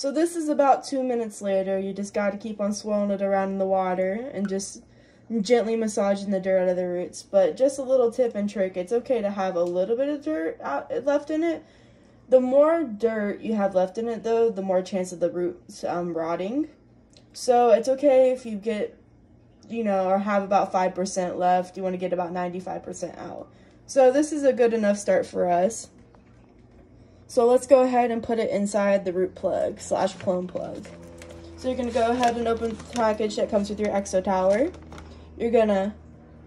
So this is about two minutes later. You just got to keep on swirling it around in the water and just gently massaging the dirt out of the roots. But just a little tip and trick, it's okay to have a little bit of dirt out, left in it. The more dirt you have left in it, though, the more chance of the roots um, rotting. So it's okay if you get, you know, or have about 5% left. You want to get about 95% out. So this is a good enough start for us. So let's go ahead and put it inside the root plug slash clone plug. So you're gonna go ahead and open the package that comes with your Exo Tower. You're gonna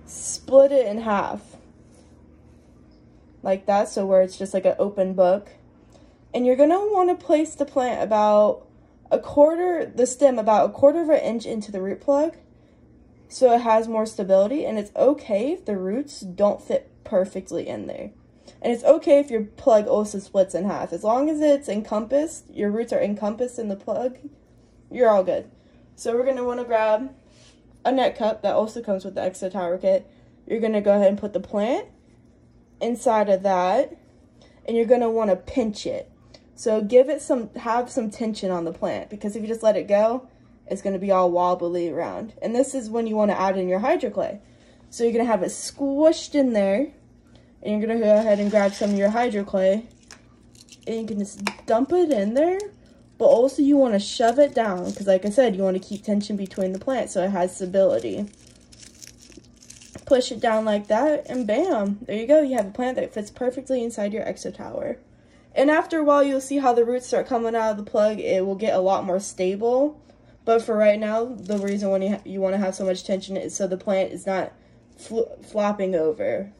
split it in half. Like that, so where it's just like an open book. And you're gonna wanna place the plant about a quarter, the stem about a quarter of an inch into the root plug so it has more stability and it's okay if the roots don't fit perfectly in there. And it's okay if your plug also splits in half. As long as it's encompassed, your roots are encompassed in the plug, you're all good. So we're going to want to grab a net cup that also comes with the Exo Tower kit. You're going to go ahead and put the plant inside of that. And you're going to want to pinch it. So give it some, have some tension on the plant. Because if you just let it go, it's going to be all wobbly around. And this is when you want to add in your hydroclay. So you're going to have it squished in there and you're gonna go ahead and grab some of your hydroclay and you can just dump it in there. But also you want to shove it down because like I said you want to keep tension between the plants so it has stability. Push it down like that and bam there you go. You have a plant that fits perfectly inside your exo tower. And after a while you'll see how the roots start coming out of the plug. It will get a lot more stable. But for right now the reason when you, you want to have so much tension is so the plant is not fl flopping over